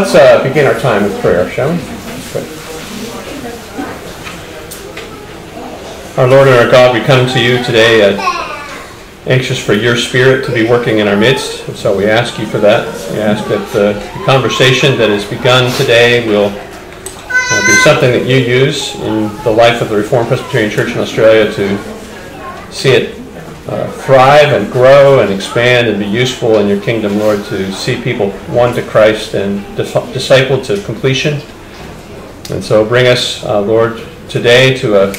let's uh, begin our time with prayer, shall we? Our Lord and our God, we come to you today uh, anxious for your Spirit to be working in our midst. And so we ask you for that. We ask that the conversation that has begun today will uh, be something that you use in the life of the Reformed Presbyterian Church in Australia to see it uh, thrive and grow and expand and be useful in your kingdom, Lord, to see people won to Christ and dis- discipled to completion. And so bring us, uh, Lord, today to a,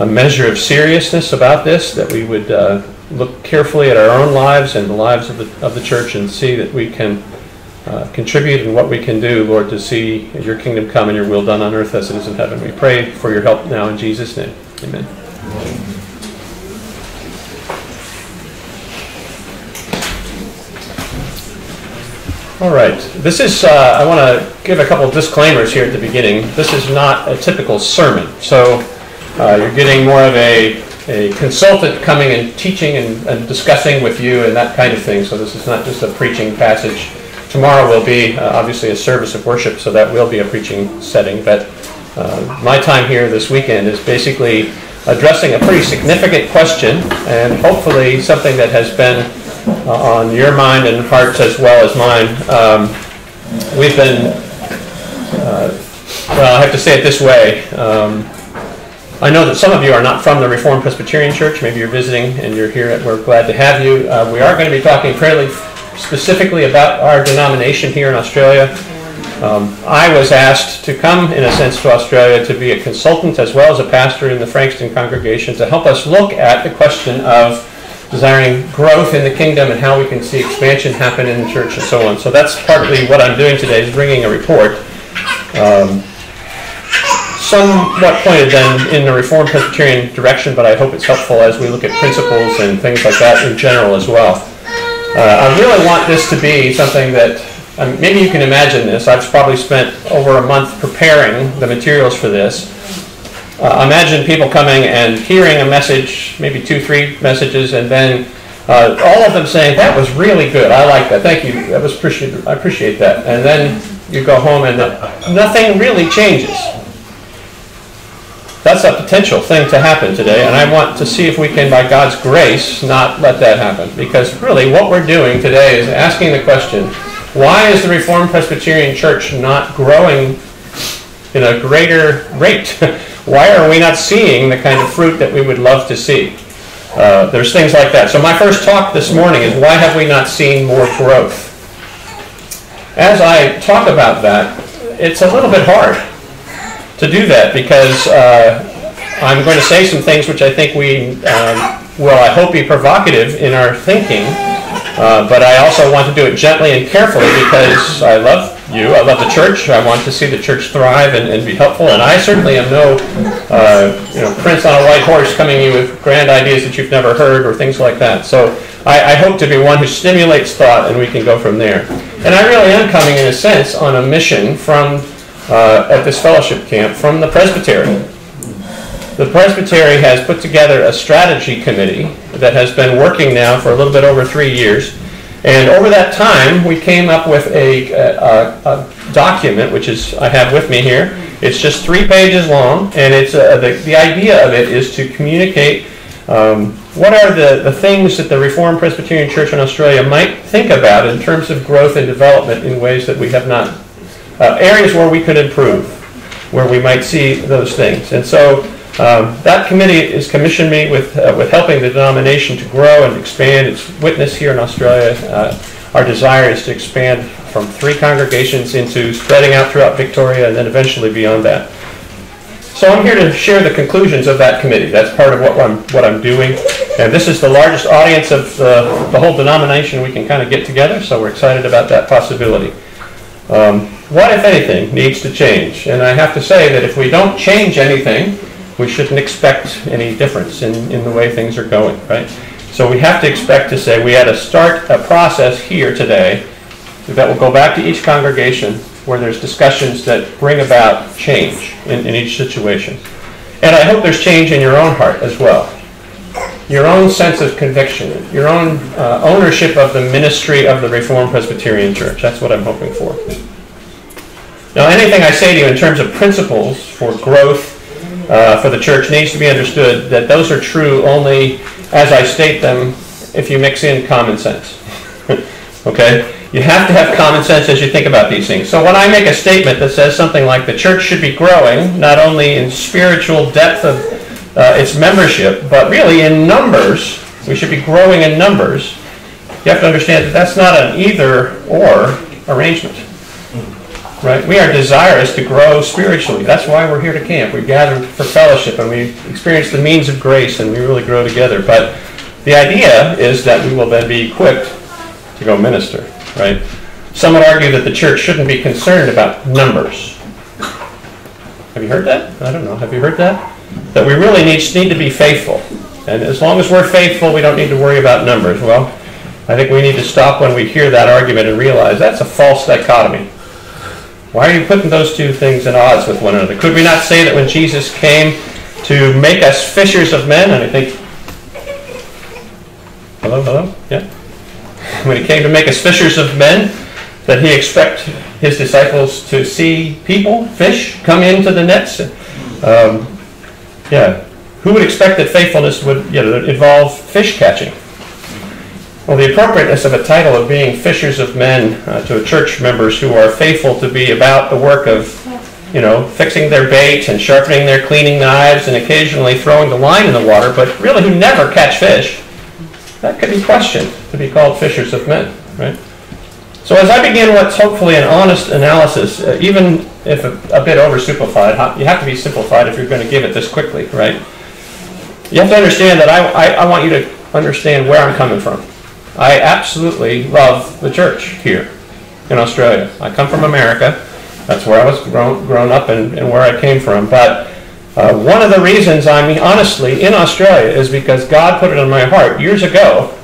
a, measure of seriousness about this, that we would uh, look carefully at our own lives and the lives of the, of the church and see that we can uh, contribute and what we can do, Lord, to see your kingdom come and your will done on earth as it is in heaven. We pray for your help now in Jesus' name. Amen. All right. This is, uh, I want to give a couple of disclaimers here at the beginning. This is not a typical sermon. So uh, you're getting more of a, a consultant coming and teaching and, and, discussing with you and that kind of thing. So this is not just a preaching passage. Tomorrow will be uh, obviously a service of worship, so that will be a preaching setting. But uh, my time here this weekend is basically addressing a pretty significant question and hopefully something that has been uh, on your mind and hearts as well as mine. Um, we've been, uh, well, I have to say it this way. Um, I know that some of you are not from the Reformed Presbyterian Church. Maybe you're visiting and you're here. We're glad to have you. Uh, we are going to be talking fairly specifically about our denomination here in Australia. Um, I was asked to come, in a sense, to Australia to be a consultant as well as a pastor in the Frankston congregation to help us look at the question of desiring growth in the kingdom and how we can see expansion happen in the church and so on. So that's partly what I'm doing today is bringing a report. Um, somewhat pointed then in the Reformed Presbyterian direction, but I hope it's helpful as we look at principles and things like that in general as well. Uh, I really want this to be something that um, maybe you can imagine this. I've probably spent over a month preparing the materials for this. Uh, imagine people coming and hearing a message, maybe two, three messages, and then uh, all of them saying, "That was really good. I like that. Thank you. That was appreciate. I appreciate that." And then you go home and nothing really changes. That's a potential thing to happen today, and I want to see if we can, by God's grace, not let that happen. Because really, what we're doing today is asking the question: Why is the Reformed Presbyterian Church not growing in a greater rate? why are we not seeing the kind of fruit that we would love to see? Uh, there's things like that. So my first talk this morning is why have we not seen more growth? As I talk about that, it's a little bit hard to do that because uh, I'm going to say some things which I think we um, will, I hope, be provocative in our thinking. Uh, but I also want to do it gently and carefully because I love you. I love the church. I want to see the church thrive and, and be helpful. And I certainly am no, uh, you know, prince on a white horse coming in with grand ideas that you've never heard or things like that. So I, I hope to be one who stimulates thought, and we can go from there. And I really am coming, in a sense, on a mission from uh, at this fellowship camp from the presbytery. The presbytery has put together a strategy committee that has been working now for a little bit over three years and over that time, we came up with a, a, a, document, which is I have with me here. It's just three pages long, and it's uh, the, the idea of it is to communicate um, what are the, the things that the Reformed Presbyterian Church in Australia might think about in terms of growth and development in ways that we have not, uh, areas where we could improve, where we might see those things. And so um, that committee has commissioned me with, uh, with helping the denomination to grow and expand its witness here in Australia. Uh, our desire is to expand from three congregations into spreading out throughout Victoria and then eventually beyond that. So I'm here to share the conclusions of that committee. That's part of what I'm, what I'm doing. And this is the largest audience of the, the whole denomination we can kind of get together, so we're excited about that possibility. Um, what, if anything, needs to change? And I have to say that if we don't change anything, we shouldn't expect any difference in, in the way things are going, right? So we have to expect to say we had to start a process here today that will go back to each congregation where there's discussions that bring about change in, in each situation. And I hope there's change in your own heart as well. Your own sense of conviction, your own uh, ownership of the ministry of the Reformed Presbyterian Church. That's what I'm hoping for. Now, anything I say to you in terms of principles for growth uh, for the church needs to be understood that those are true only as I state them if you mix in common sense. okay? You have to have common sense as you think about these things. So when I make a statement that says something like the church should be growing, not only in spiritual depth of uh, its membership, but really in numbers, we should be growing in numbers, you have to understand that that's not an either or arrangement. Right? We are desirous to grow spiritually. That's why we're here to camp. We gather for fellowship and we experience the means of grace and we really grow together. But the idea is that we will then be equipped to go minister, right? Some would argue that the church shouldn't be concerned about numbers. Have you heard that? I don't know. Have you heard that? That we really need, need to be faithful. And as long as we're faithful, we don't need to worry about numbers. Well, I think we need to stop when we hear that argument and realize that's a false dichotomy. Why are you putting those two things in odds with one another? Could we not say that when Jesus came to make us fishers of men, and I think, hello, hello, yeah, when he came to make us fishers of men, that he expect his disciples to see people, fish, come into the nets? Um, yeah, who would expect that faithfulness would you know, involve fish catching? Well, the appropriateness of a title of being fishers of men uh, to church members who are faithful to be about the work of, you know, fixing their bait and sharpening their cleaning knives and occasionally throwing the line in the water, but really who never catch fish, that could be questioned to be called fishers of men, right? So as I begin what's hopefully an honest analysis, uh, even if a, a bit oversimplified, you have to be simplified if you're going to give it this quickly, right? You have to understand that I, I, I want you to understand where I'm coming from. I absolutely love the church here in Australia. I come from America. That's where I was grown, grown up and, and where I came from. But uh, one of the reasons I'm honestly in Australia is because God put it in my heart years ago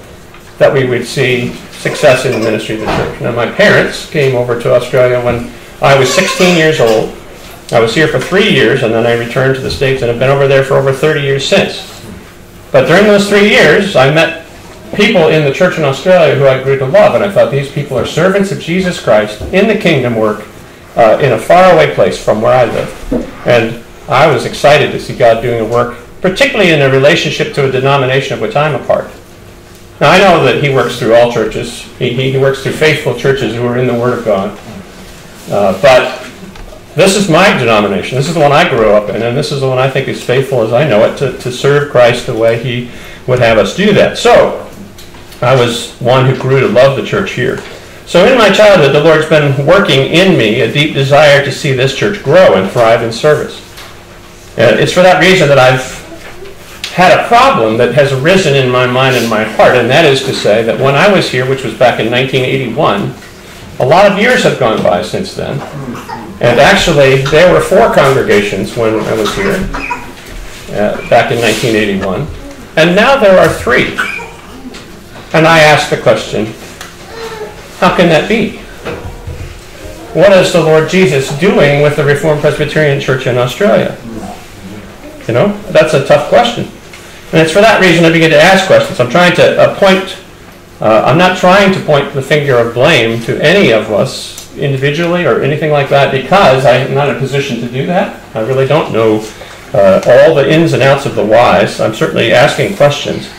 that we would see success in the ministry of the church. Now, my parents came over to Australia when I was 16 years old. I was here for three years, and then I returned to the States and have been over there for over 30 years since. But during those three years, I met people in the church in Australia who I grew to love, and I thought these people are servants of Jesus Christ in the kingdom work uh, in a faraway place from where I live. And I was excited to see God doing a work, particularly in a relationship to a denomination of which I'm a part. Now, I know that He works through all churches, He, he works through faithful churches who are in the Word of God. Uh, but this is my denomination. This is the one I grew up in, and this is the one I think is faithful as I know it to, to serve Christ the way He would have us do that. So, I was one who grew to love the church here. So in my childhood, the Lord's been working in me a deep desire to see this church grow and thrive in service. And it's for that reason that I've had a problem that has arisen in my mind and my heart, and that is to say that when I was here, which was back in 1981, a lot of years have gone by since then. And actually, there were four congregations when I was here, uh, back in 1981, and now there are three. And I ask the question, how can that be? What is the Lord Jesus doing with the Reformed Presbyterian Church in Australia? You know, that's a tough question. And it's for that reason I begin to ask questions. I'm trying to uh, point, uh, I'm not trying to point the finger of blame to any of us individually or anything like that because I'm not in a position to do that. I really don't know uh, all the ins and outs of the whys. I'm certainly asking questions.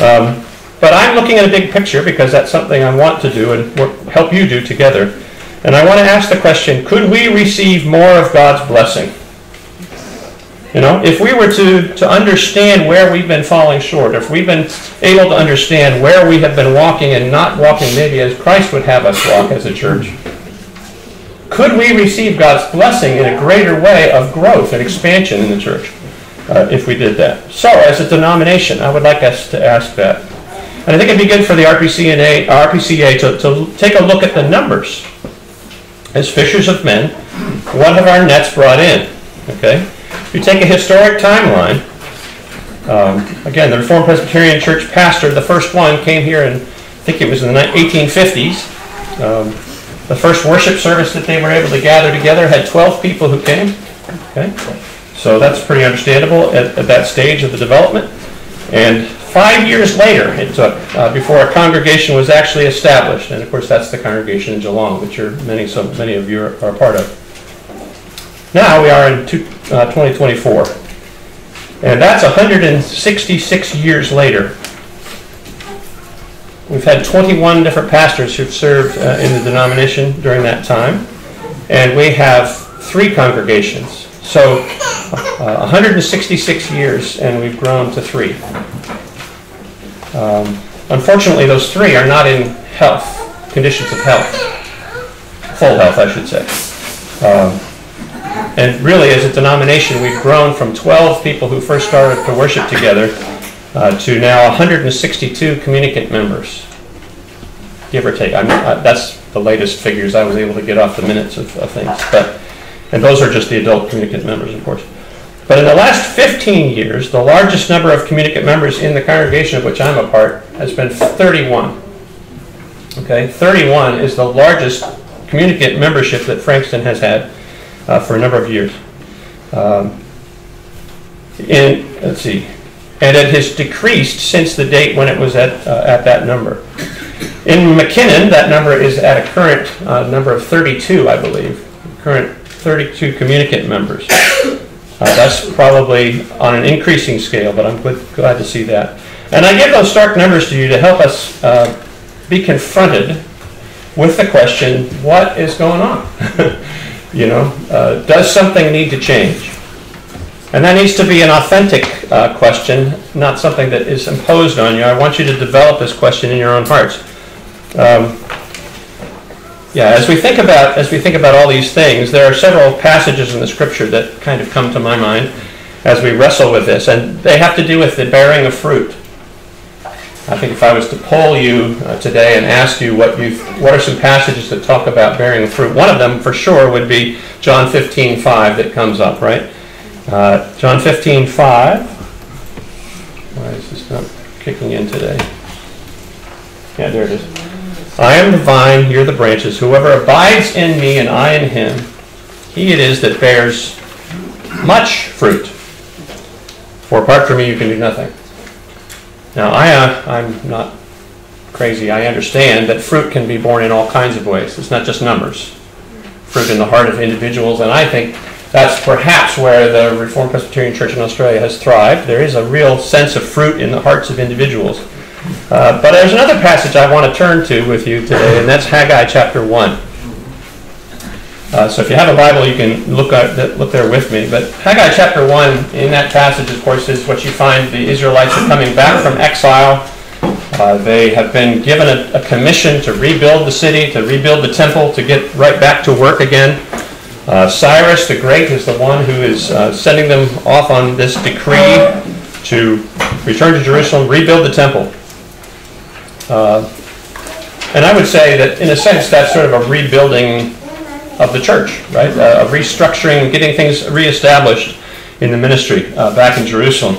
Um, but I'm looking at a big picture because that's something I want to do and help you do together. And I want to ask the question, could we receive more of God's blessing? You know, if we were to, to understand where we've been falling short, if we've been able to understand where we have been walking and not walking maybe as Christ would have us walk as a church, could we receive God's blessing in a greater way of growth and expansion in the church uh, if we did that? So, as a denomination, I would like us to ask that. And I think it'd be good for the RPCA, RPCA to, to take a look at the numbers. As fishers of men, what have our nets brought in? Okay? If you take a historic timeline, um, again, the Reformed Presbyterian Church pastor, the first one came here in, I think it was in the 1850s. Um, the first worship service that they were able to gather together had 12 people who came. Okay? So that's pretty understandable at, at that stage of the development. And Five years later, it took uh, before a congregation was actually established, and of course that's the congregation in Geelong, which many so many of you are, are part of. Now we are in two, uh, 2024. And that's 166 years later. We've had 21 different pastors who've served uh, in the denomination during that time. And we have three congregations. So uh, 166 years, and we've grown to three. Um, unfortunately, those three are not in health, conditions of health. Full health, I should say. Um, and really, as a denomination, we've grown from 12 people who first started to worship together uh, to now 162 communicant members, give or take. I uh, that's the latest figures I was able to get off the minutes of, of things. But, and those are just the adult communicant members, of course. But in the last 15 years, the largest number of communicant members in the congregation of which I'm a part has been 31. Okay, 31 is the largest communicant membership that Frankston has had uh, for a number of years. Um, in, let's see, and it has decreased since the date when it was at, uh, at that number. In McKinnon, that number is at a current uh, number of 32, I believe, current 32 communicant members. Uh, that's probably on an increasing scale, but I'm glad to see that. And I give those stark numbers to you to help us uh, be confronted with the question, what is going on? you know, uh, does something need to change? And that needs to be an authentic uh, question, not something that is imposed on you. I want you to develop this question in your own hearts. Um, yeah, as we think about as we think about all these things, there are several passages in the Scripture that kind of come to my mind as we wrestle with this, and they have to do with the bearing of fruit. I think if I was to poll you uh, today and ask you what you what are some passages that talk about bearing fruit, one of them for sure would be John 15:5 that comes up, right? Uh, John 15:5. Why is this not kicking in today? Yeah, there it is. I am the vine, you're the branches. Whoever abides in me and I in him, he it is that bears much fruit. For apart from me, you can do nothing. Now, I, uh, I'm not crazy. I understand that fruit can be borne in all kinds of ways. It's not just numbers. Fruit in the heart of individuals, and I think that's perhaps where the Reformed Presbyterian Church in Australia has thrived. There is a real sense of fruit in the hearts of individuals. Uh, but there's another passage I want to turn to with you today, and that's Haggai chapter 1. Uh, so if you have a Bible, you can look, at, look there with me. But Haggai chapter 1, in that passage, of course, is what you find the Israelites are coming back from exile. Uh, they have been given a, a, commission to rebuild the city, to rebuild the temple, to get right back to work again. Uh, Cyrus the Great is the one who is uh, sending them off on this decree to return to Jerusalem, rebuild the temple. Uh, and I would say that, in a sense, that's sort of a rebuilding of the church, right? Uh, a restructuring, getting things reestablished in the ministry uh, back in Jerusalem.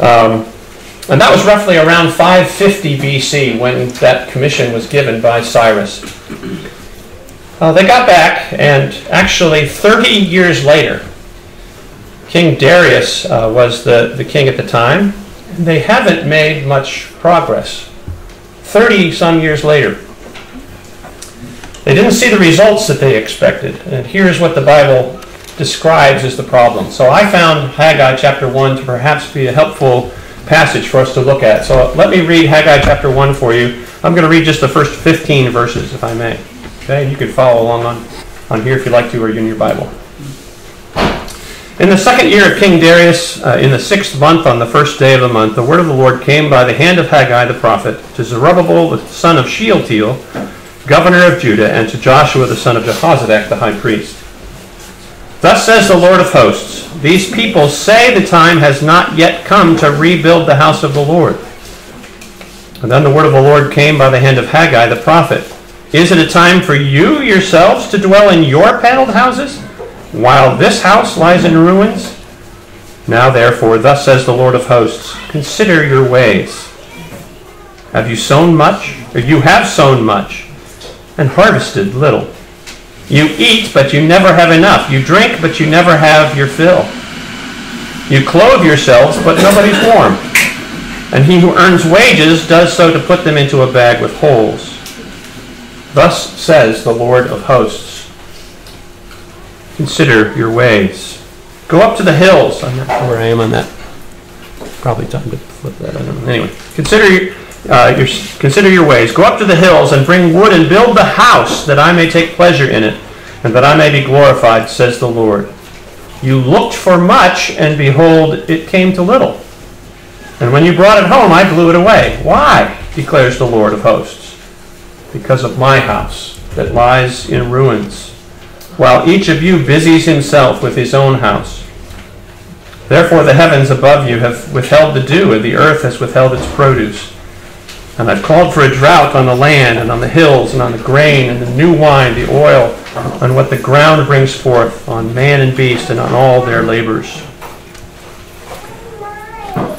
Um, and that was roughly around 550 BC when that commission was given by Cyrus. Uh, they got back, and actually 30 years later, King Darius uh, was the, the king at the time. They haven't made much progress 30 some years later. They didn't see the results that they expected. And here's what the Bible describes as the problem. So I found Haggai chapter 1 to perhaps be a helpful passage for us to look at. So let me read Haggai chapter 1 for you. I'm going to read just the first 15 verses, if I may. Okay, you can follow along on, on here if you'd like to, or in your Bible. In the second year of King Darius, uh, in the sixth month, on the first day of the month, the word of the Lord came by the hand of Haggai the prophet to Zerubbabel the son of Shealtiel, governor of Judah, and to Joshua the son of Jehozadak the high priest. Thus says the Lord of hosts, These people say the time has not yet come to rebuild the house of the Lord. And then the word of the Lord came by the hand of Haggai the prophet. Is it a time for you yourselves to dwell in your paneled houses? While this house lies in ruins? Now, therefore, thus says the Lord of hosts Consider your ways. Have you sown much? Or you have sown much, and harvested little. You eat, but you never have enough. You drink, but you never have your fill. You clothe yourselves, but nobody's warm. And he who earns wages does so to put them into a bag with holes. Thus says the Lord of hosts consider your ways. Go up to the hills. I'm not sure where I am on that. Probably time to flip that. I don't know. Anyway, consider uh, your, consider your ways. Go up to the hills and bring wood and build the house that I may take pleasure in it and that I may be glorified, says the Lord. You looked for much, and behold, it came to little. And when you brought it home, I blew it away. Why? declares the Lord of hosts. Because of my house that lies in ruins, while each of you busies himself with his own house. Therefore the heavens above you have withheld the dew, and the earth has withheld its produce. And I've called for a drought on the land, and on the hills, and on the grain, and the new wine, the oil, on what the ground brings forth, on man and beast, and on all their labors.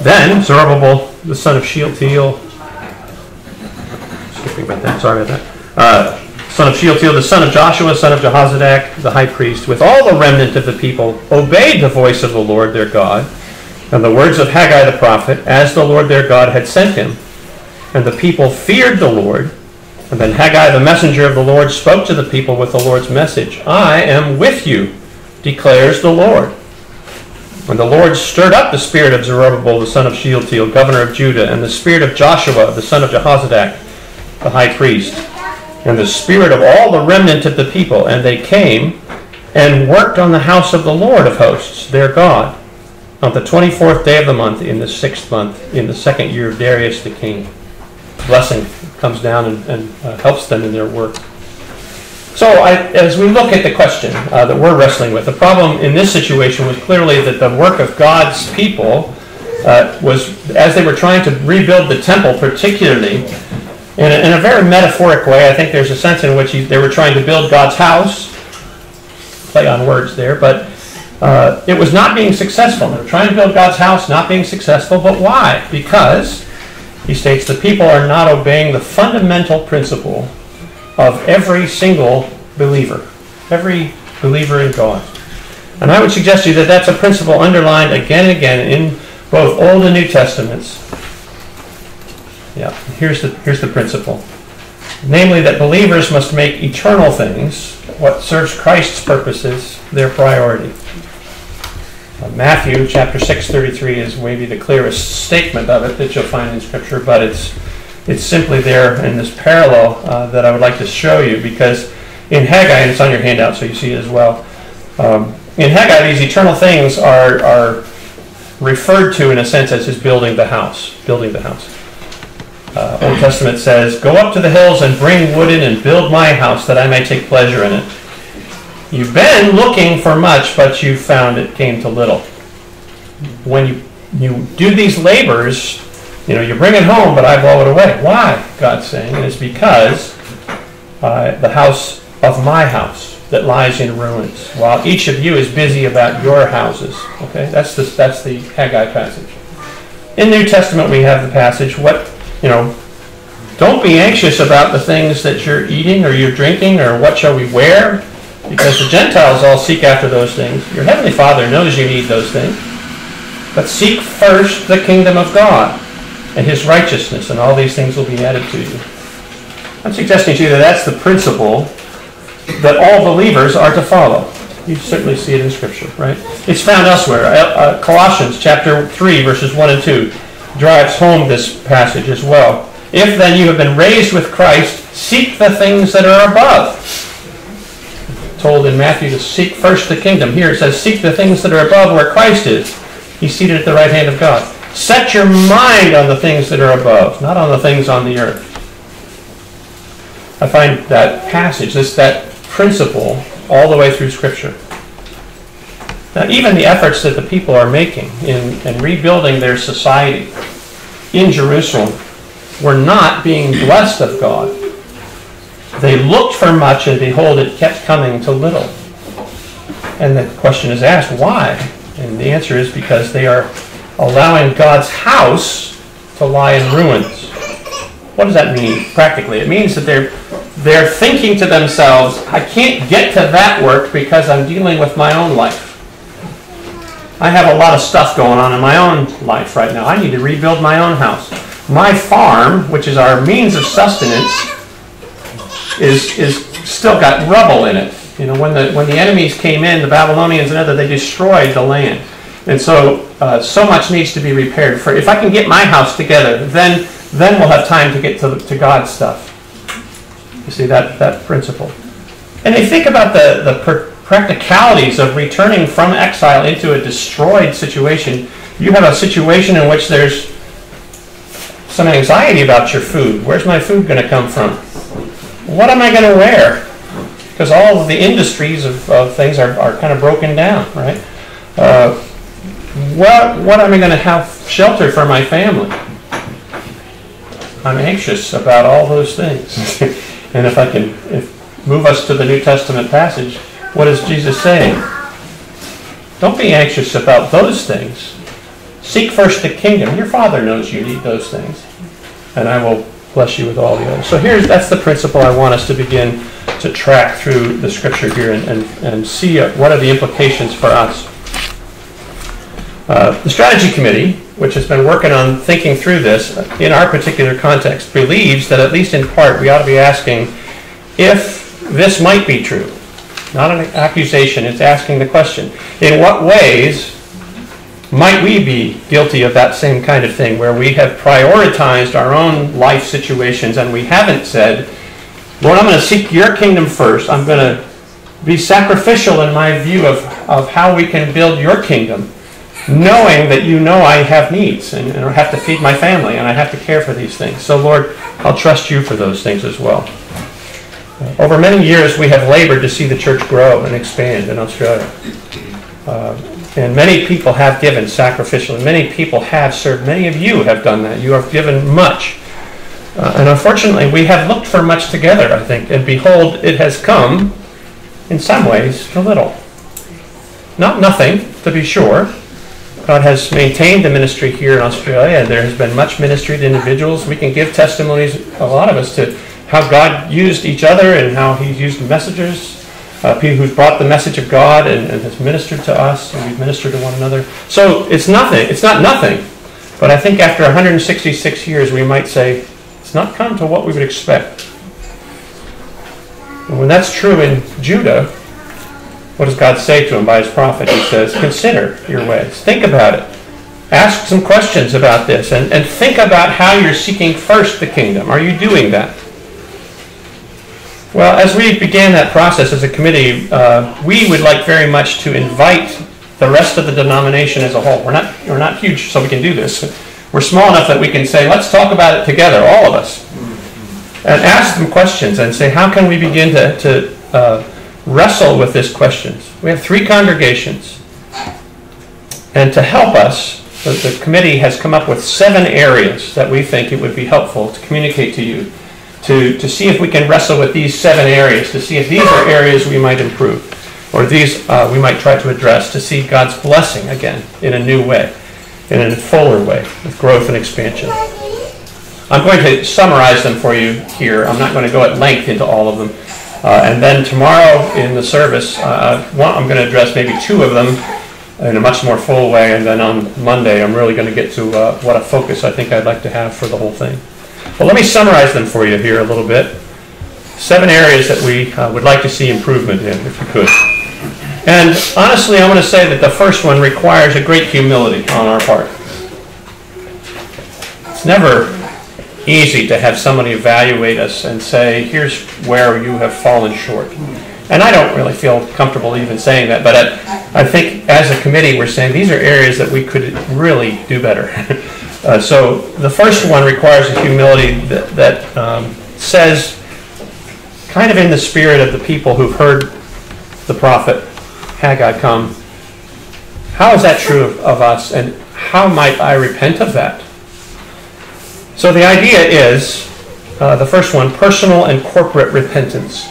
Then Zerubbabel, the son of Shealtiel, skipping about that, sorry about that, uh, son of Shealtiel, the son of Joshua, son of Jehozadak, the high priest, with all the remnant of the people, obeyed the voice of the Lord their God, and the words of Haggai the prophet, as the Lord their God had sent him. And the people feared the Lord, and then Haggai, the messenger of the Lord, spoke to the people with the Lord's message I am with you, declares the Lord. And the Lord stirred up the spirit of Zerubbabel, the son of Shealtiel, governor of Judah, and the spirit of Joshua, the son of Jehozadak, the high priest, and the spirit of all the remnant of the people. And they came and worked on the house of the Lord of hosts, their God, on the 24th day of the month, in the sixth month, in the second year of Darius the king blessing comes down and, and uh, helps them in their work. So, I, as we look at the question uh, that we're wrestling with, the problem in this situation was clearly that the work of God's people uh, was, as they were trying to rebuild the temple, particularly, in a, in a very metaphoric way, I think there's a sense in which he, they were trying to build God's house, play on words there, but uh, it was not being successful. They were trying to build God's house, not being successful, but why? Because he states the people are not obeying the fundamental principle of every single believer, every believer in God. And I would suggest to you that that's a principle underlined again and again in both Old and New Testaments. Yeah, here's the, here's the principle. Namely, that believers must make eternal things, what serves Christ's purposes, their priority. Uh, Matthew chapter 6:33 is maybe the clearest statement of it that you'll find in Scripture, but it's it's simply there in this parallel uh, that I would like to show you because in Haggai, and it's on your handout so you see it as well. Um, in Haggai, these eternal things are are referred to in a sense as his building the house, building the house. Uh, Old Testament says, "Go up to the hills and bring wood in and build my house, that I may take pleasure in it." You've been looking for much, but you found it came to little. When you, you do these labors, you know, you bring it home, but I blow it away. Why? God's saying. And it's because uh, the house of my house that lies in ruins, while each of you is busy about your houses. Okay, that's the, that's the Haggai passage. In New Testament, we have the passage, what, you know, don't be anxious about the things that you're eating or you're drinking or what shall we wear because the Gentiles all seek after those things. Your Heavenly Father knows you need those things. But seek first the kingdom of God and His righteousness, and all these things will be added to you. I'm suggesting to you that that's the principle that all believers are to follow. You certainly see it in Scripture, right? It's found elsewhere. Uh, uh Colossians chapter 3, verses 1 and 2 drives home this passage as well. If then you have been raised with Christ, seek the things that are above told in Matthew to seek first the kingdom. Here it says, seek the things that are above where Christ is. He's seated at the right hand of God. Set your mind on the things that are above, not on the things on the earth. I find that passage, this that principle, all the way through Scripture. Now, even the efforts that the people are making in, in rebuilding their society in Jerusalem were not being blessed of God they looked for much, and behold, it kept coming to little. And the question is asked, why? And the answer is because they are allowing God's house to lie in ruins. What does that mean practically? It means that they're they're thinking to themselves, I can't get to that work because I'm dealing with my own life. I have a lot of stuff going on in my own life right now. I need to rebuild my own house. My farm, which is our means of sustenance, is, is still got rubble in it. You know, when the, when the enemies came in, the Babylonians and other, they destroyed the land. And so, uh, so much needs to be repaired. For if I can get my house together, then then we'll have time to get to, to God's stuff. You see that that principle. And they think about the the per- practicalities of returning from exile into a destroyed situation. You have a situation in which there's some anxiety about your food. Where's my food going to come from? What am I going to wear? Because all of the industries of, of things are, are kind of broken down, right? Uh, what, what am I going to have shelter for my family? I'm anxious about all those things. and if I can if, move us to the New Testament passage, what is Jesus saying? Don't be anxious about those things. Seek first the kingdom. Your Father knows you need those things. And I will bless you with all the others. So here's that's the principle I want us to begin to track through the scripture here and, and, and see what are the implications for us. Uh, the strategy committee, which has been working on thinking through this in our particular context, believes that at least in part we ought to be asking if this might be true. Not an accusation, it's asking the question. In what ways might we be guilty of that same kind of thing where we have prioritized our own life situations and we haven't said, Lord, I'm going to seek your kingdom first. I'm going to be sacrificial in my view of, of how we can build your kingdom knowing that you know I have needs and, and I have to feed my family and I have to care for these things. So, Lord, I'll trust you for those things as well. Over many years, we have labored to see the church grow and expand in Australia. Uh, and many people have given sacrificially. Many people have served. Many of you have done that. You have given much. Uh, and unfortunately, we have looked for much together, I think. And behold, it has come, in some ways, to little. Not nothing, to be sure, God has maintained the ministry here in Australia, there has been much ministry to individuals. We can give testimonies, a lot of us, to how God used each other and how He's used messengers, uh, people who've brought the message of God and, and has ministered to us, and we've ministered to one another. So it's nothing. It's not nothing. But I think after 166 years, we might say it's not come to what we would expect. And when that's true in Judah, what does God say to him by his prophet? He says, Consider your ways. Think about it. Ask some questions about this and, and think about how you're seeking first the kingdom. Are you doing that? Well, as we began that process as a committee, uh, we would like very much to invite the rest of the denomination as a whole. We're not, we're not huge, so we can do this. We're small enough that we can say, let's talk about it together, all of us. And ask them questions and say, how can we begin to, to uh, wrestle with this questions. We have three congregations. And to help us, the, the, committee has come up with seven areas that we think it would be helpful to communicate to you, to, to see if we can wrestle with these seven areas, to see if these are areas we might improve, or these uh, we might try to address, to see God's blessing again in a new way, in a fuller way, with growth and expansion. I'm going to summarize them for you here. I'm not going to go at length into all of them. Uh, and then tomorrow in the service, uh, one, I'm going to address maybe two of them in a much more full way. And then on Monday, I'm really going to get to uh, what a focus I think I'd like to have for the whole thing. Well, let me summarize them for you here a little bit. Seven areas that we uh, would like to see improvement in, if we could. And honestly, I want to say that the first one requires a great humility on our part. It's never easy to have somebody evaluate us and say, here's where you have fallen short. And I don't really feel comfortable even saying that, but I, I think as a committee we're saying these are areas that we could really do better. uh, so the first one requires a humility that, that um, says, kind of in the spirit of the people who've heard the prophet Haggai come, how is that true of, of us, and how might I repent of that? So the idea is uh, the first one personal and corporate repentance.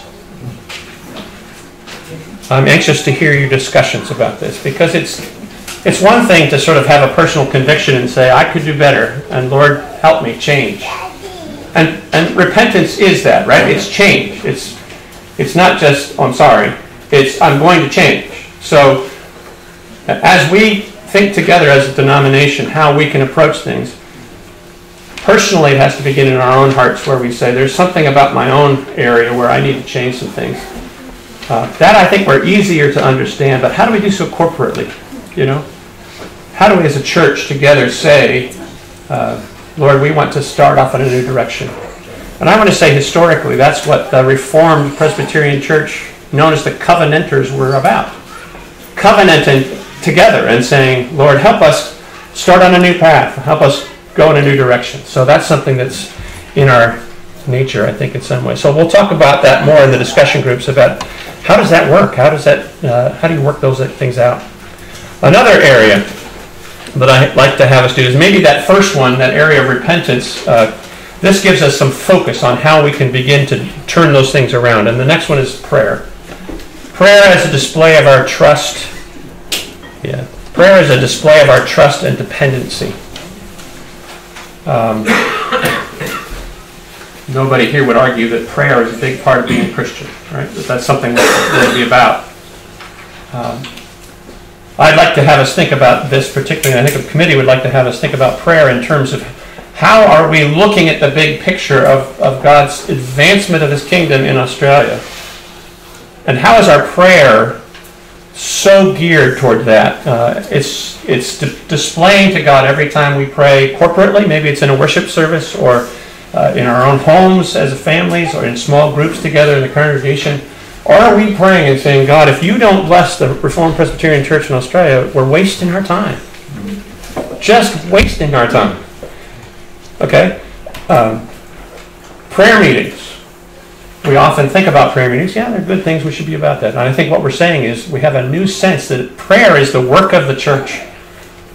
I'm anxious to hear your discussions about this because it's it's one thing to sort of have a personal conviction and say I could do better and Lord help me change. And and repentance is that, right? It's change. It's it's not just oh, I'm sorry. It's I'm going to change. So as we think together as a denomination how we can approach things, personally it has to begin in our own hearts where we say there's something about my own area where I need to change some things. Uh, that I think we're easier to understand, but how do we do so corporately? You know, how do we as a church together say, uh, Lord, we want to start off in a new direction? And I want to say historically, that's what the Reformed Presbyterian Church, known as the Covenanters, were about. Covenanting together and saying, Lord, help us start on a new path, help us go in a new direction. So that's something that's in our nature, I think, in some way. So we'll talk about that more in the discussion groups about how does that work? How does that? Uh, how do you work those things out? Another area that I like to have us do is maybe that first one, that area of repentance. Uh, this gives us some focus on how we can begin to turn those things around. And the next one is prayer. Prayer as a display of our trust. Yeah. Prayer is a display of our trust and dependency. Um, nobody here would argue that prayer is a big part of being a Christian, right? That that's something that would be about. Um, I'd like to have us think about this particularly, I think a committee would like to have us think about prayer in terms of how are we looking at the big picture of, of God's advancement of his kingdom in Australia? And how is our prayer so geared toward that? Uh, it's it's displaying to God every time we pray corporately, maybe it's in a worship service or uh, in our own homes as a families or in small groups together in the congregation? Are we praying and saying, God, if you don't bless the Reformed Presbyterian Church in Australia, we're wasting our time. Just wasting our time. Okay? Um, prayer meetings. We often think about prayer meetings. Yeah, they're good things. We should be about that. And I think what we're saying is we have a new sense that prayer is the work of the church.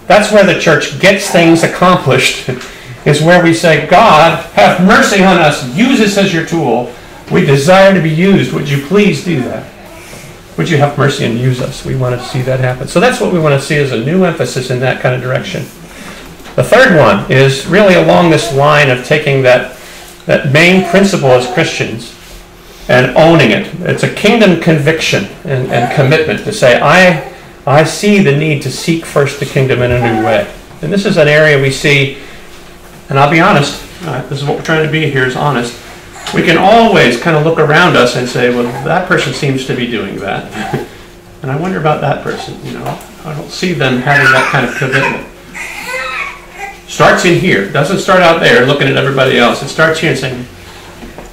That's where the church gets things accomplished is where we say, God, have mercy on us. Use us as your tool. We desire to be used. Would you please do that? Would you have mercy and use us? We want to see that happen. So that's what we want to see as a new emphasis in that kind of direction. The third one is really along this line of taking that, that main principle as Christians and owning it. It's a kingdom conviction and, and commitment to say, I, I see the need to seek first the kingdom in a new way. And this is an area we see and I'll be honest, uh, this is what we're trying to be here is honest. We can always kind of look around us and say, well, that person seems to be doing that. and I wonder about that person, you know. I don't see them having that kind of commitment. Starts in here. Doesn't start out there looking at everybody else. It starts here and saying,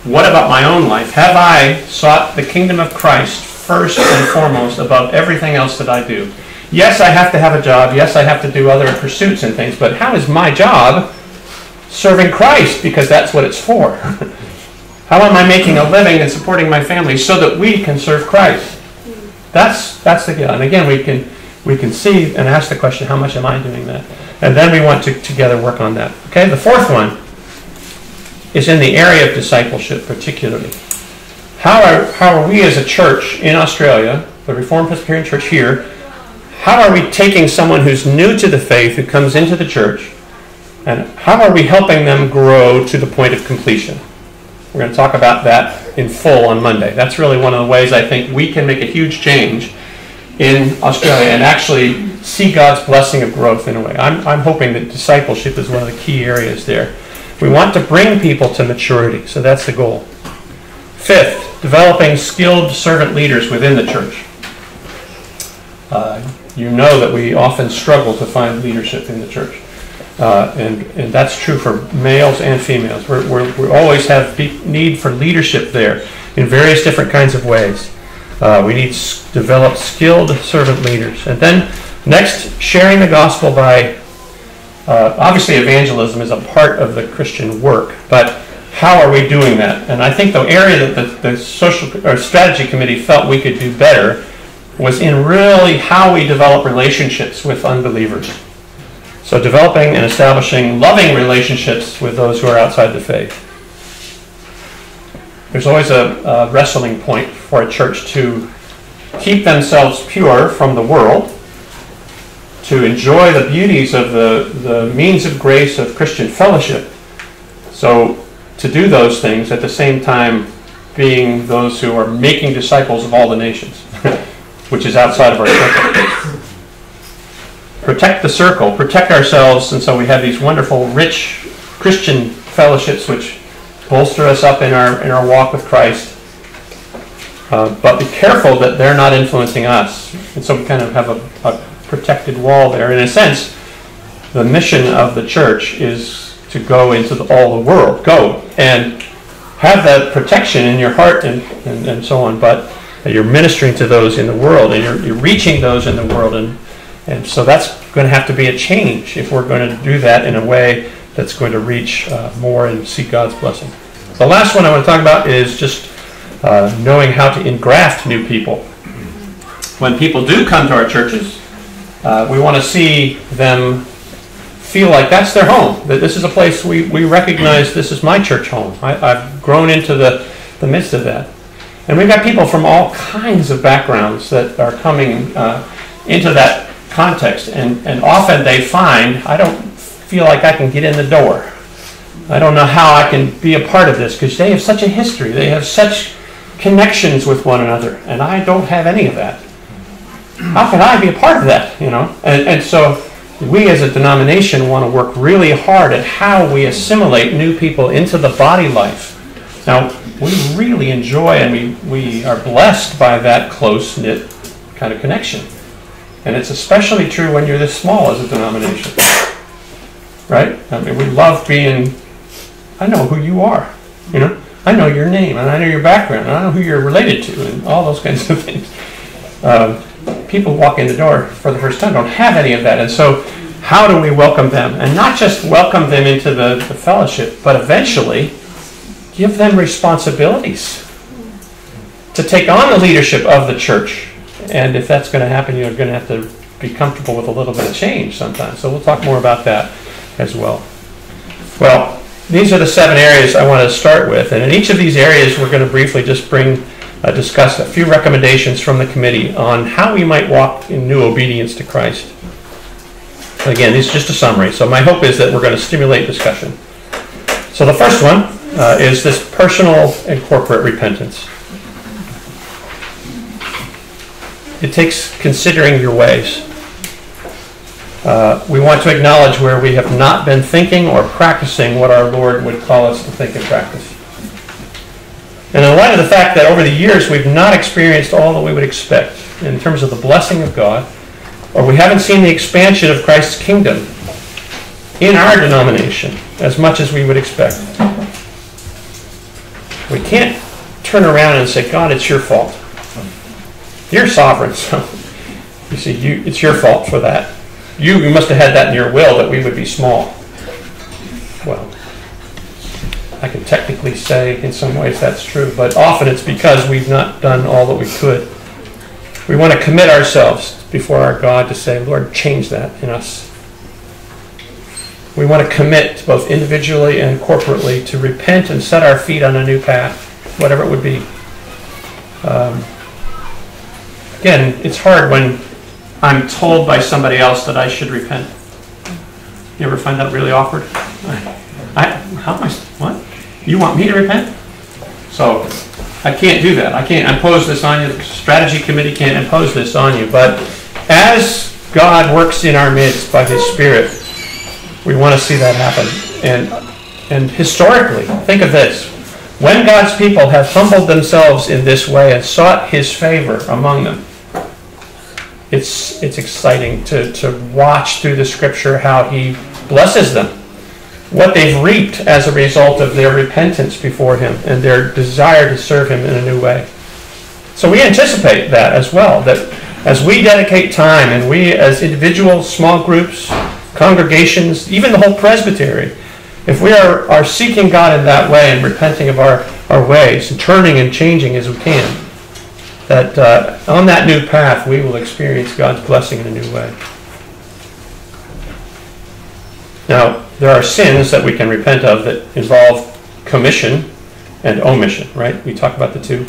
what about my own life? Have I sought the kingdom of Christ first and foremost above everything else that I do? Yes, I have to have a job. Yes, I have to do other pursuits and things, but how is my job serving Christ because that's what it's for. How am I making a living and supporting my family so that we can serve Christ? That's that's the deal. And again, we can we can see and ask the question, how much am I doing that? And then we want to together work on that. Okay, the fourth one is in the area of discipleship, particularly. How are how are we as a church in Australia, the Reformed Presbyterian Church here, how are we taking someone who's new to the faith, who comes into the church, and how are we helping them grow to the point of completion? We're going to talk about that in full on Monday. That's really one of the ways I think we can make a huge change in Australia and actually see God's blessing of growth in a way. I'm, I'm hoping that discipleship is one of the key areas there. We want to bring people to maturity, so that's the goal. Fifth, developing skilled servant leaders within the church. Uh, you know that we often struggle to find leadership in the church. Uh, and, and that's true for males and females. We're, we're, we always have need for leadership there in various different kinds of ways. Uh, we need to develop skilled servant leaders. And then next, sharing the gospel by, uh, obviously evangelism is a part of the Christian work, but how are we doing that? And I think the area that the, the social or strategy committee felt we could do better was in really how we develop relationships with unbelievers. So developing and establishing loving relationships with those who are outside the faith. There's always a, a wrestling point for a church to keep themselves pure from the world, to enjoy the beauties of the, the means of grace of Christian fellowship. So to do those things at the same time being those who are making disciples of all the nations, which is outside of our circle protect the circle, protect ourselves, and so we have these wonderful, rich Christian fellowships which bolster us up in our in our walk with Christ. Uh, but be careful that they're not influencing us. And so we kind of have a, a protected wall there. In a sense, the mission of the church is to go into the, all the world. Go and have that protection in your heart and, and, and so on. But you're ministering to those in the world and you're, you're reaching those in the world. And, and so that's going to have to be a change if we're going to do that in a way that's going to reach uh, more and see God's blessing. The last one I want to talk about is just uh, knowing how to engraft new people. When people do come to our churches, uh, we want to see them feel like that's their home, that this is a place we, we recognize this is my church home. I, have grown into the, the midst of that. And we've got people from all kinds of backgrounds that are coming uh, into that context. And, and often they find, I don't feel like I can get in the door. I don't know how I can be a part of this because they have such a history. They have such connections with one another, and I don't have any of that. How can I be a part of that? You know, and, and so we as a denomination want to work really hard at how we assimilate new people into the body life. Now, we really enjoy and we, we are blessed by that close knit kind of connection. And it's especially true when you're this small as a denomination. Right? I mean, we love being, I know who you are, you know? I know your name, and I know your background, and I know who you're related to, and all those kinds of things. Um, people walk in the door for the first time don't have any of that, and so how do we welcome them? And not just welcome them into the, the fellowship, but eventually give them responsibilities to take on the leadership of the church. And if that's going to happen, you're going to have to be comfortable with a little bit of change sometimes. So we'll talk more about that as well. Well, these are the seven areas I want to start with. And in each of these areas, we're going to briefly just bring, uh, discuss a few recommendations from the committee on how we might walk in new obedience to Christ. Again, this is just a summary. So my hope is that we're going to stimulate discussion. So the first one uh, is this personal and corporate repentance. It takes considering your ways. Uh, we want to acknowledge where we have not been thinking or practicing what our Lord would call us to think and practice. And in light of the fact that over the years we've not experienced all that we would expect in terms of the blessing of God, or we haven't seen the expansion of Christ's kingdom in our denomination as much as we would expect, we can't turn around and say, God, it's your fault. You're sovereign, so you see, you, it's your fault for that you, you must have had that in your will that we would be small. Well, I can technically say in some ways that's true, but often it's because we've not done all that we could. We want to commit ourselves before our God to say, Lord, change that in us. We want to commit both individually and corporately to repent and set our feet on a new path, whatever it would be. Um, again, it's hard when I'm told by somebody else that I should repent. You ever find that really awkward? I, how am I, what? You want me to repent? So I can't do that. I can't impose this on you. The strategy committee can't impose this on you. But as God works in our midst by His Spirit, we want to see that happen. And and historically, think of this. When God's people have humbled themselves in this way and sought His favor among them, it's it's exciting to, to watch through the scripture how he blesses them what they've reaped as a result of their repentance before him and their desire to serve him in a new way. So we anticipate that as well that as we dedicate time and we as individuals small groups congregations even the whole presbytery if we are, are seeking god in that way and repenting of our, our ways and turning and changing as we can that uh, on that new path we will experience God's blessing in a new way. Now, there are sins that we can repent of that involve commission and omission, right? We talk about the two.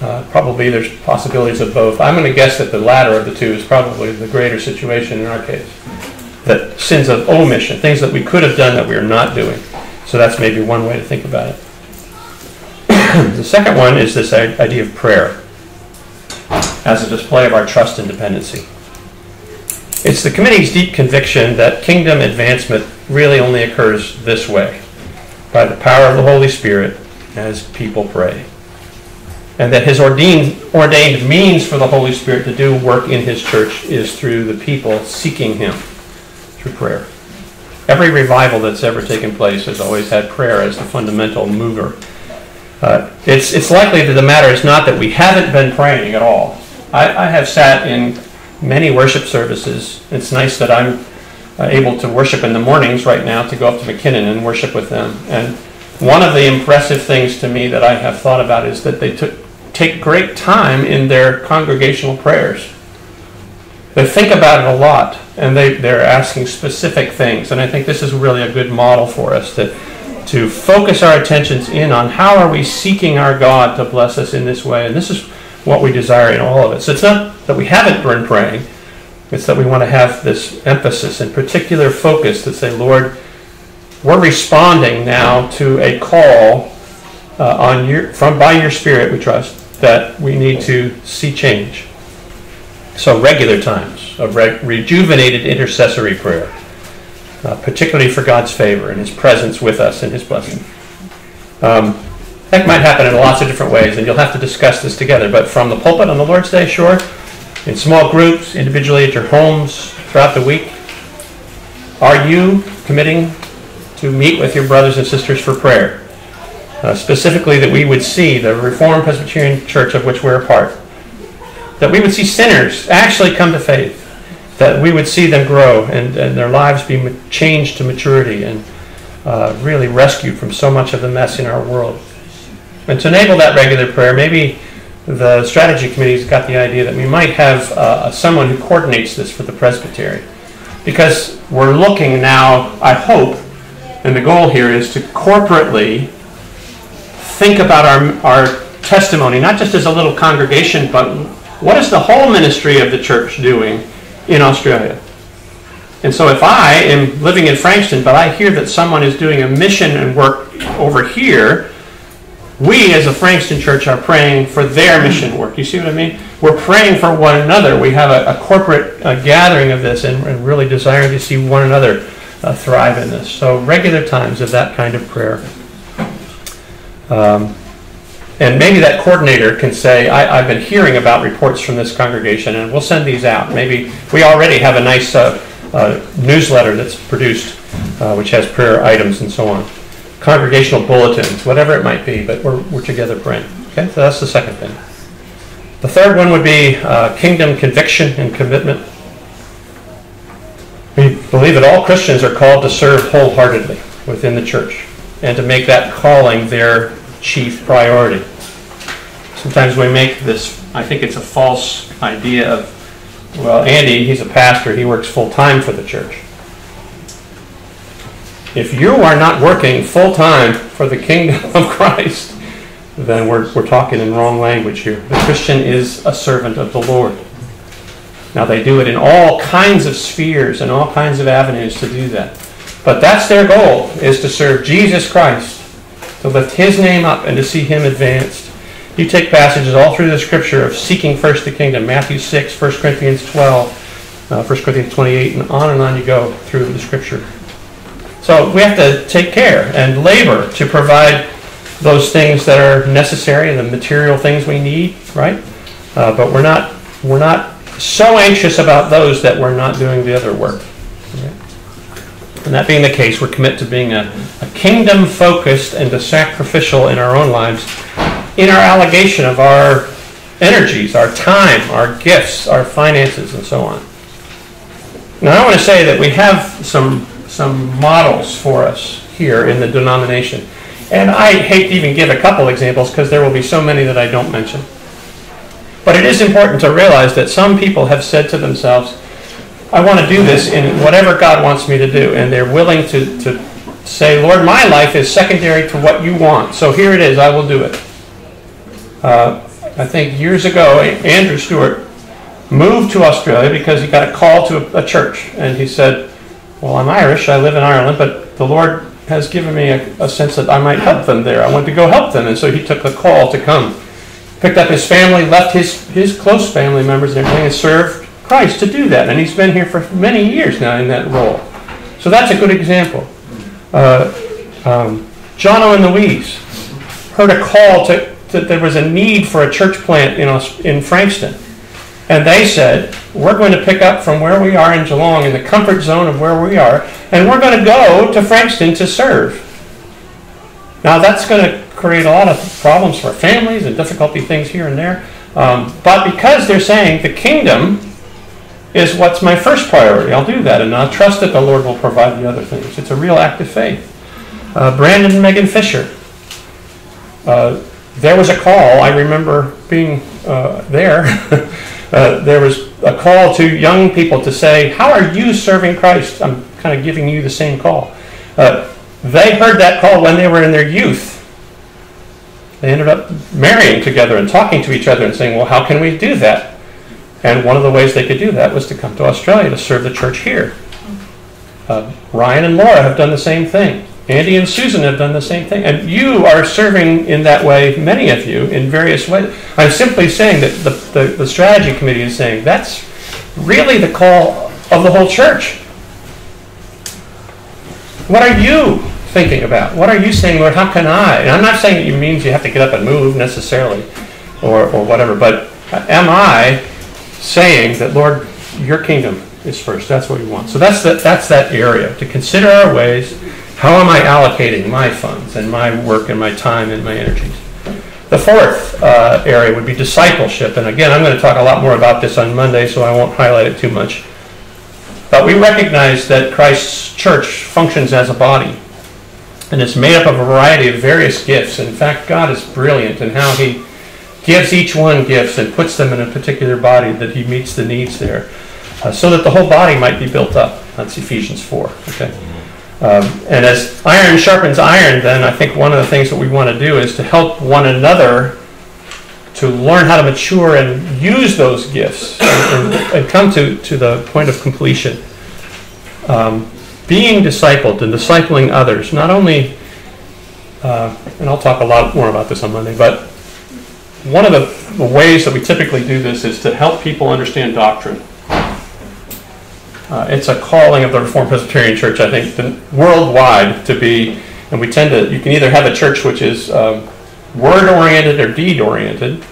Uh, probably there's possibilities of both. I'm going to guess that the latter of the two is probably the greater situation in our case. That sins of omission, things that we could have done that we are not doing. So that's maybe one way to think about it. the second one is this idea of prayer as a display of our trust and dependency. It's the committee's deep conviction that kingdom advancement really only occurs this way by the power of the Holy Spirit as people pray. and that his ordained, ordained means for the Holy Spirit to do work in his church is through the people seeking him through prayer. Every revival that's ever taken place has always had prayer as the fundamental mover. Uh, it's, it's likely that the matter is not that we haven't been praying at all. I, I have sat in many worship services. It's nice that I'm uh, able to worship in the mornings right now to go up to McKinnon and worship with them. And one of the impressive things to me that I have thought about is that they took, take great time in their congregational prayers. They think about it a lot and they, they're asking specific things. And I think this is really a good model for us to, to focus our attentions in on how are we seeking our God to bless us in this way. And this is what we desire in all of it. So it's not that we haven't been praying, it's that we want to have this emphasis and particular focus to say, Lord, we're responding now to a call uh, on your, from by your Spirit, we trust, that we need to see change. So regular times of re- rejuvenated intercessory prayer, uh, particularly for God's favor and His presence with us and His blessing. Um, that might happen in lots of different ways, and you'll have to discuss this together. But from the pulpit on the Lord's Day, sure. In small groups, individually at your homes, throughout the week. Are you committing to meet with your brothers and sisters for prayer? Uh, specifically, that we would see the Reformed Presbyterian Church of which we're a part that we would see sinners actually come to faith, that we would see them grow and, and their lives be changed to maturity and uh, really rescued from so much of the mess in our world. And to enable that regular prayer, maybe the strategy committee's got the idea that we might have uh, someone who coordinates this for the presbytery. Because we're looking now, I hope, and the goal here is to corporately think about our, our testimony, not just as a little congregation, but what is the whole ministry of the church doing in Australia? And so if I am living in Frankston, but I hear that someone is doing a mission and work over here, we as a Frankston church are praying for their mission work. You see what I mean? We're praying for one another. We have a, a corporate uh, gathering of this and, and, really desiring to see one another uh, thrive in this. So regular times of that kind of prayer. Um, and maybe that coordinator can say, I, have been hearing about reports from this congregation, and we'll send these out. Maybe we already have a nice uh, uh, newsletter that's produced, uh, which has prayer items and so on. Congregational bulletins, whatever it might be, but we're, we're together praying. Okay, so that's the second thing. The third one would be uh, kingdom conviction and commitment. We believe that all Christians are called to serve wholeheartedly within the church and to make that calling their chief priority. Sometimes we make this, I think it's a false idea of, well, Andy, he's a pastor, he works full time for the church. If you are not working full time for the kingdom of Christ, then we're, we're talking in wrong language here. The Christian is a servant of the Lord. Now, they do it in all kinds of spheres and all kinds of avenues to do that. But that's their goal, is to serve Jesus Christ to lift his name up and to see him advanced. You take passages all through the scripture of seeking first the kingdom, Matthew 6, 1 Corinthians 12, uh, 1 Corinthians 28, and on and on you go through the scripture. So we have to take care and labor to provide those things that are necessary, the material things we need, right? Uh, but we're not we're not so anxious about those that we're not doing the other work. And that being the case, we're committed to being a, a kingdom focused and to sacrificial in our own lives in our allegation of our energies, our time, our gifts, our finances, and so on. Now, I want to say that we have some, some models for us here in the denomination. And I hate to even give a couple examples because there will be so many that I don't mention. But it is important to realize that some people have said to themselves, I want to do this in whatever God wants me to do. And they're willing to, to say, Lord, my life is secondary to what you want. So here it is, I will do it. Uh, I think years ago, Andrew Stewart moved to Australia because he got a call to a, a church. And he said, Well, I'm Irish, I live in Ireland, but the Lord has given me a, a sense that I might help them there. I want to go help them. And so he took a call to come. Picked up his family, left his, his close family members and everything, and served Christ to do that, and he's been here for many years now in that role. So that's a good example. Uh, um, and Louise heard a call to that there was a need for a church plant in, in Frankston. And they said, we're going to pick up from where we are in Geelong, in the comfort zone of where we are, and we're going to go to Frankston to serve. Now, that's going to create a lot of problems for families and difficulty things here and there. Um, but because they're saying the kingdom is what's my first priority, I'll do that, and I'll trust that the Lord will provide the other things. It's a real act of faith. Uh, Brandon and Megan Fisher. Uh, there was a call, I remember being uh, there. Uh, there was a call to young people to say, How are you serving Christ? I'm kind of giving you the same call. Uh, they heard that call when they were in their youth. They ended up marrying together and talking to each other and saying, Well, how can we do that? And one of the ways they could do that was to come to Australia to serve the church here. Uh, Ryan and Laura have done the same thing. Andy and Susan have done the same thing. And you are serving in that way, many of you, in various ways. I'm simply saying that the, the, the strategy committee is saying that's really the call of the whole church. What are you thinking about? What are you saying, Lord, how can I? And I'm not saying it means you have to get up and move necessarily or, or whatever, but am I saying that, Lord, your kingdom is first? That's what we want. So that's, the, that's that area, to consider our ways how am I allocating my funds and my work and my time and my energies? The fourth uh, area would be discipleship. And again, I'm going to talk a lot more about this on Monday, so I won't highlight it too much. But we recognize that Christ's church functions as a body. And it's made up of a variety of various gifts. In fact, God is brilliant in how He gives each one gifts and puts them in a particular body that He meets the needs there, uh, so that the whole body might be built up. That's Ephesians 4. Okay. Um, and as iron sharpens iron, then I think one of the things that we want to do is to help one another to learn how to mature and use those gifts and, and, and come to, to the point of completion. Um, being discipled and discipling others, not only, uh, and I'll talk a lot more about this on Monday, but one of the, the ways that we typically do this is to help people understand doctrine. Uh, it's a calling of the Reformed Presbyterian Church, I think, worldwide to be, and we tend to, you can either have a church which is um, word oriented or deed oriented.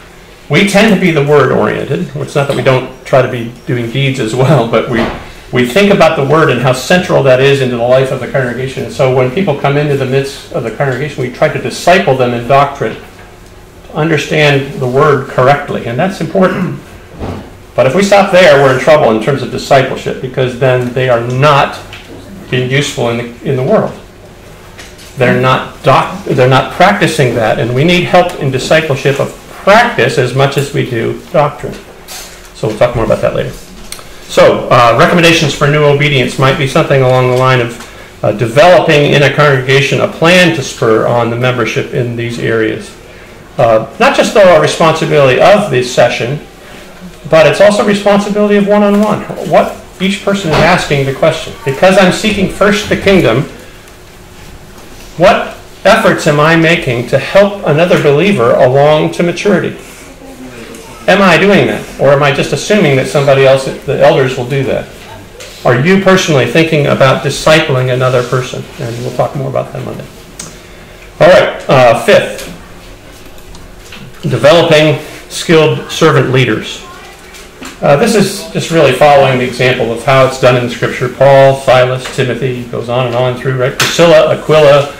We tend to be the word oriented. It's not that we don't try to be doing deeds as well, but we, we think about the word and how central that is into the life of the congregation. And so when people come into the midst of the congregation, we try to disciple them in doctrine, understand the word correctly, and that's important. But if we stop there, we're in trouble in terms of discipleship because then they are not being useful in the, in the world. They're not, doc, they're not practicing that, and we need help in discipleship of practice as much as we do doctrine. So we'll talk more about that later. So, uh, recommendations for new obedience might be something along the line of uh, developing in a congregation a plan to spur on the membership in these areas. Uh, not just though a responsibility of the session, but it's also responsibility of one-on-one. What each person is asking the question. Because I'm seeking first the kingdom, what efforts am I making to help another believer along to maturity? Am I doing that? Or am I just assuming that somebody else, the elders, will do that? Are you personally thinking about discipling another person? And we'll talk more about that Monday. All right, uh, fifth, developing skilled servant leaders. Uh, this is just really following the example of how it's done in Scripture. Paul, Silas, Timothy, goes on and on through, right? Priscilla, Aquila,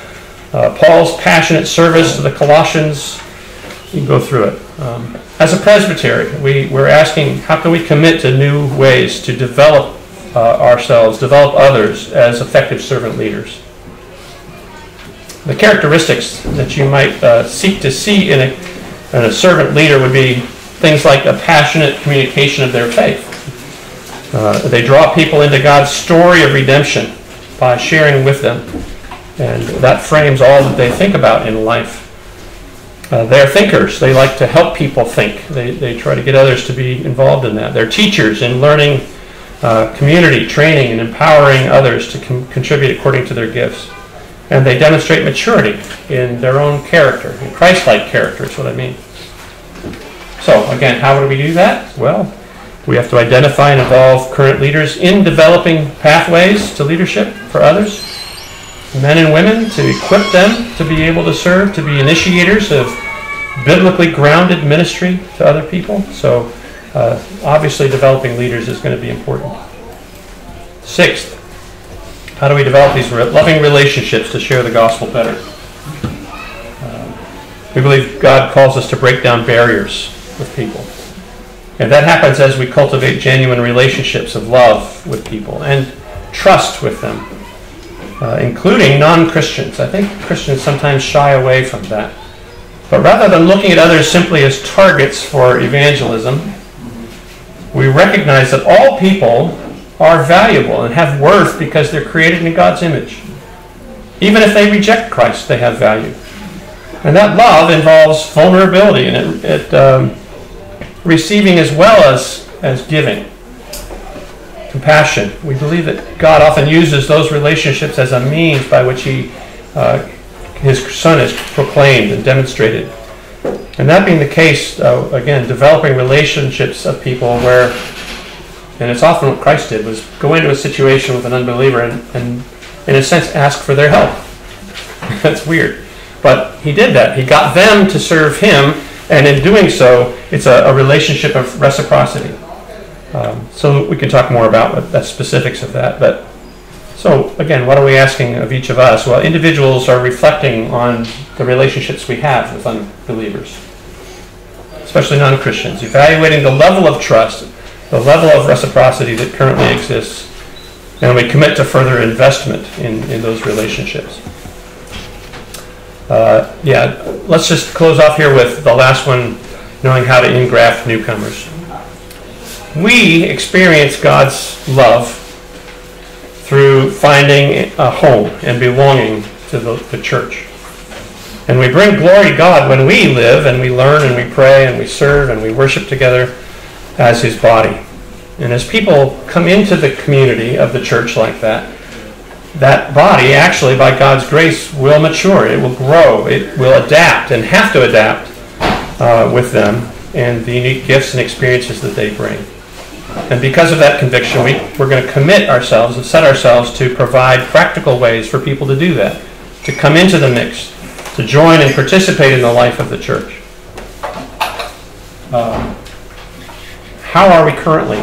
uh, Paul's passionate service to the Colossians. You can go through it. Um, as a presbytery, we, we're asking how can we commit to new ways to develop uh, ourselves, develop others as effective servant leaders? The characteristics that you might uh, seek to see in a, in a servant leader would be things like a passionate communication of their faith. Uh, they draw people into God's story of redemption by sharing with them. And that frames all that they think about in life. Uh, they're thinkers. They like to help people think. They, they try to get others to be involved in that. They're teachers in learning uh, community, training, and empowering others to com- contribute according to their gifts. And they demonstrate maturity in their own character, in Christ like character, is what I mean. So again, how do we do that? Well, we have to identify and involve current leaders in developing pathways to leadership for others, men and women, to equip them to be able to serve, to be initiators of biblically grounded ministry to other people. So, uh, obviously, developing leaders is going to be important. Sixth, how do we develop these loving relationships to share the gospel better? Um, we believe God calls us to break down barriers with people. And that happens as we cultivate genuine relationships of love with people and trust with them, uh, including non Christians. I think Christians sometimes shy away from that. But rather than looking at others simply as targets for evangelism, we recognize that all people are valuable and have worth because they're created in God's image. Even if they reject Christ, they have value. And that love involves vulnerability and it, it um, receiving as well as, as giving. Compassion. We believe that God often uses those relationships as a means by which He, uh, His Son is proclaimed and demonstrated. And that being the case, uh, again, developing relationships of people where and it's often what Christ did was go into a situation with an unbeliever and, and in a sense ask for their help. That's weird. But he did that. He got them to serve him, and in doing so, it's a, a relationship of reciprocity. Um, so we can talk more about the specifics of that. But so again, what are we asking of each of us? Well, individuals are reflecting on the relationships we have with unbelievers, especially non-Christians, evaluating the level of trust the level of reciprocity that currently exists, and we commit to further investment in, in those relationships. Uh, yeah, let's just close off here with the last one knowing how to engraft newcomers. We experience God's love through finding a home and belonging to the, the church. And we bring glory to God when we live and we learn and we pray and we serve and we worship together as his body. And as people come into the community of the church like that, that body actually, by God's grace, will mature. It will grow. It will adapt and have to adapt uh, with them and the unique gifts and experiences that they bring. And because of that conviction, we, we're going to commit ourselves and set ourselves to provide practical ways for people to do that, to come into the mix, to join and participate in the life of the church. Um, how are we currently?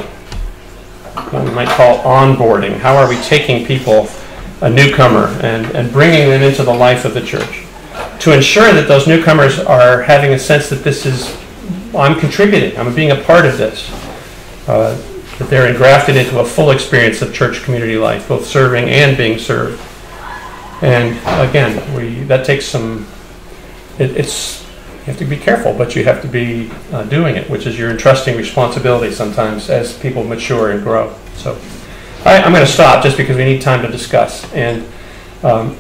What we might call onboarding. How are we taking people, a newcomer, and, and bringing them into the life of the church? To ensure that those newcomers are having a sense that this is, I'm contributing, I'm being a part of this. Uh, that they're engrafted into a full experience of church community life, both serving and being served. And again, we that takes some. It, it's you have to be careful, but you have to be uh, doing it, which is your entrusting responsibility sometimes as people mature and grow. So, I, I'm going to stop just because we need time to discuss. And um,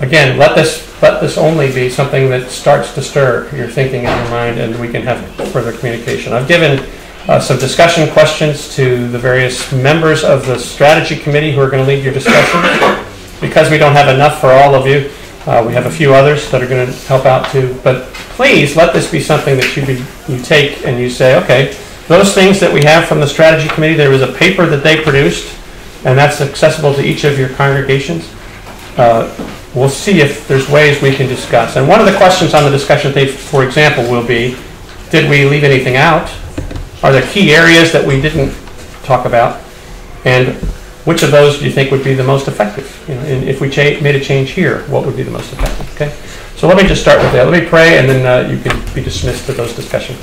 again, let this let this only be something that starts to stir your thinking in your mind, and we can have further communication. I've given uh, some discussion questions to the various members of the strategy committee who are going to lead your discussion. Because we don't have enough for all of you, uh, we have a few others that are going to help out too. But please let this be something that you, be, you take and you say, okay, those things that we have from the strategy committee, there was a paper that they produced, and that's accessible to each of your congregations. Uh, we'll see if there's ways we can discuss. And one of the questions on the discussion for example, will be, did we leave anything out? Are there key areas that we didn't talk about? And which of those do you think would be the most effective? You know, and if we made a change here, what would be the most effective? Okay. So let me just start with that. Let me pray, and then uh, you can be dismissed to those discussions.